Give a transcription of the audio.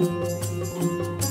Música